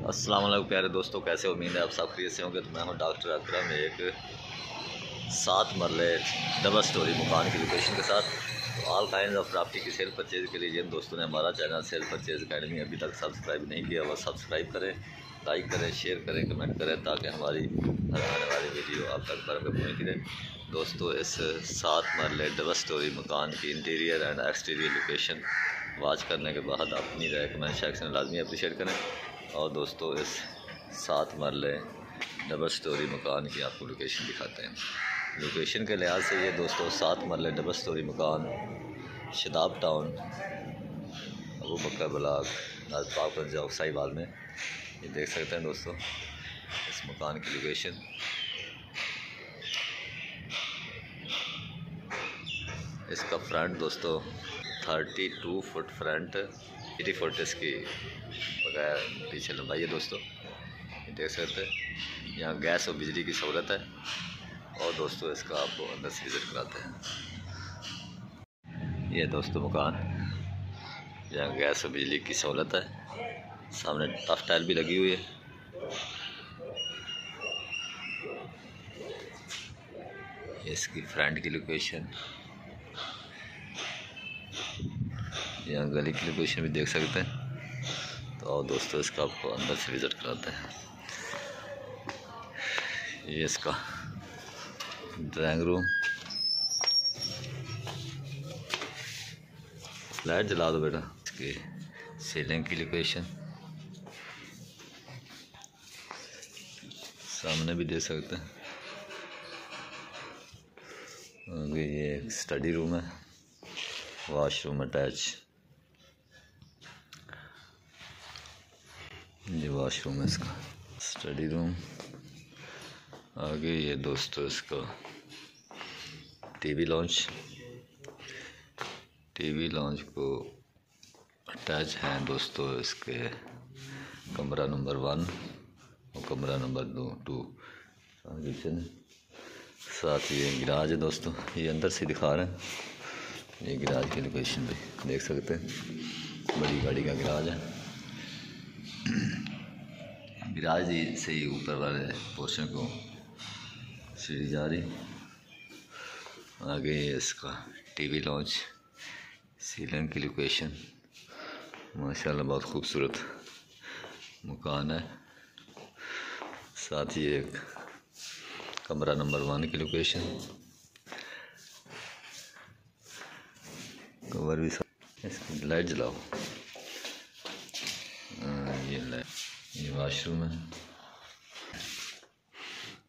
अस्सलाम वालेकुम प्यारे दोस्तों, कैसे उम्मीद है आप सब खरीद से होंगे। तो मैं हूँ डॉक्टर अकरम, एक सात मरले डबल स्टोरी मकान की लोकेशन के साथ। तो ऑल काइंड ऑफ़ प्रॉपर्टी की सेल परचेज के लिए जिन दोस्तों ने हमारा चैनल सेल परचेज अकेडमी अभी तक सब्सक्राइब नहीं किया वह सब्सक्राइब करें लाइक करें शेयर करें कमेंट करें, ताकि हमारी हर आने वाली वीडियो आप तक बर पहुँच रहे। दोस्तों, इस सात मरले डबल स्टोरी मकान की interior and exterior location watch करने के बाद अपनी राय कमेंट सेक्शन लाजमी अप्रिशिएट करें। और दोस्तों, इस सात मरले डबल स्टोरी मकान की आपको लोकेशन दिखाते हैं। लोकेशन के लिहाज से ये दोस्तों, सात मरले डबल स्टोरी मकान, शदाब टाउन अबू बकर ब्लाक नाजपाक पंजाब साहिवाल में। ये देख सकते हैं दोस्तों, इस मकान की लोकेशन इसका फ्रंट दोस्तों thirty two foot front eighty foot इसकी बगैर पीछे है दोस्तों। देख सकते हैं। यहाँ गैस और बिजली की सहूलत है। और दोस्तों इसका आपको अंदर से विज़िट कराते हैं। ये दोस्तों मकान। यहाँ गैस और बिजली की सहूलत है। सामने टफ टाइल भी लगी हुई है। इसकी फ्रंट की लोकेशन यहाँ गली की लोकेशन भी देख सकते हैं। और दोस्तों इसका आपको अंदर से विज़िट कराते हैं। ये इसका ड्राइंग रूम लाइट जला दो बेटा, इसकी सीलिंग की लोकेशन सामने भी दे सकते हैं। ये स्टडी रूम है। वॉशरूम अटैच ये वॉशरूम है इसका। स्टडी रूम आगे ये दोस्तों इसका टीवी लॉन्च टीवी लॉन्च को अटैच हैं दोस्तों इसके कमरा नंबर वन और कमरा नंबर दो टू किचन साथ ये गिराज है दोस्तों। ये अंदर से दिखा रहे हैं। ये गिराज की लोकेशन भी देख सकते हैं। बड़ी गाड़ी का गिराज है। गिराज से ही ऊपर वाले पोर्शन को सीढ़ी जा रही। आगे इसका टीवी लॉन्च, सीलन की लोकेशन माशाल्लाह, बहुत खूबसूरत मकान है। साथ ही एक कमरा नंबर वन की लोकेशन कवर भी इसकी लाइट जलाओ ये लाइट ये वाशरूम है।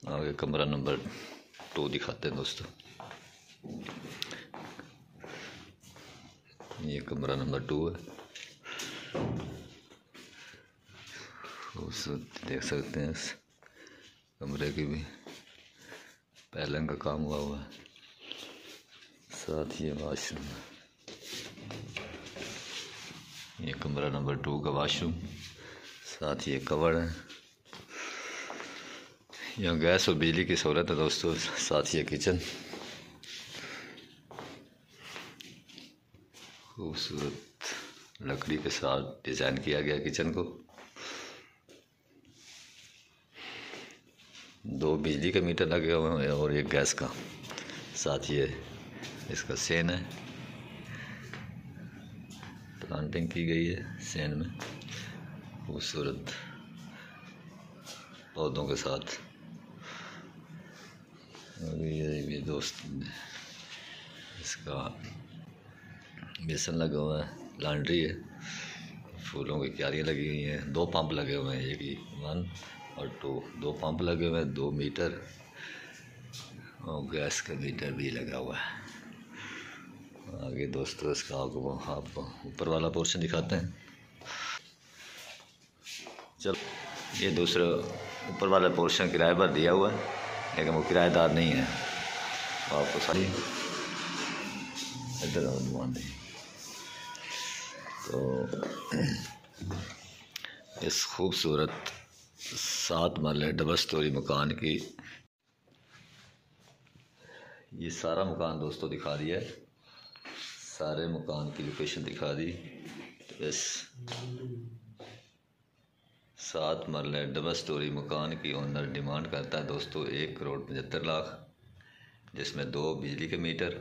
आगे कमरा नंबर टू दिखाते हैं दोस्तों। ये कमरा नंबर टू है। खूबसूरत देख सकते हैं इस कमरे की भी। पैलिंग का काम हुआ हुआ है। साथ ही वाशरूम ये कमरा नंबर टू का वाशरूम। साथ ही कवर है। यहाँ गैस और बिजली की सहूलत है दोस्तों, साथ ही किचन। खूबसूरत लकड़ी के साथ डिज़ाइन किया गया किचन को। दो बिजली के मीटर लगे हुए हैं और एक गैस का। साथ ये इसका सेन है। प्लांटिंग की गई है सेन में। खूबसूरत पौधों के साथ। अभी ये दोस्त इसका बेसन लगा हुआ है लॉन्ड्री है। फूलों की क्यारियाँ लगी हुई हैं, दो पंप लगे हुए हैं, एक ही वन और टू। दो पंप लगे हुए हैं, दो मीटर और गैस का मीटर भी लगा हुआ है। आगे दोस्तों, इसका आपको आपको ऊपर वाला पोर्शन दिखाते हैं। चलो, ये दूसरा ऊपर वाला पोर्शन किराए पर दिया हुआ है, लेकिन वो किराएदार नहीं है। तो आपको सारी इधर तो इस खूबसूरत सात मरले डबल स्टोरी मकान की। ये सारा मकान दोस्तों दिखा दिया है। सारे मकान की लोकेशन दिखा दी। तो इस सात मरले डबल स्टोरी मकान की ओनर डिमांड करता है दोस्तों एक करोड़ पचहत्तर लाख, जिसमें दो बिजली के मीटर,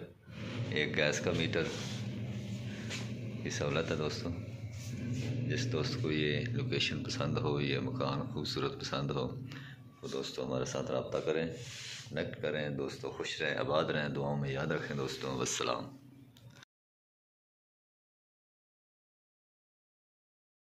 एक गैस का मीटर की सहूलत है दोस्तों। जिस दोस्त को ये लोकेशन पसंद हो, ये मकान खूबसूरत पसंद हो तो दोस्तों हमारे साथ रबता करें कनेक्ट करें, दोस्तों खुश रहें, आबाद रहें, दुआओं में याद रखें दोस्तों वसलाम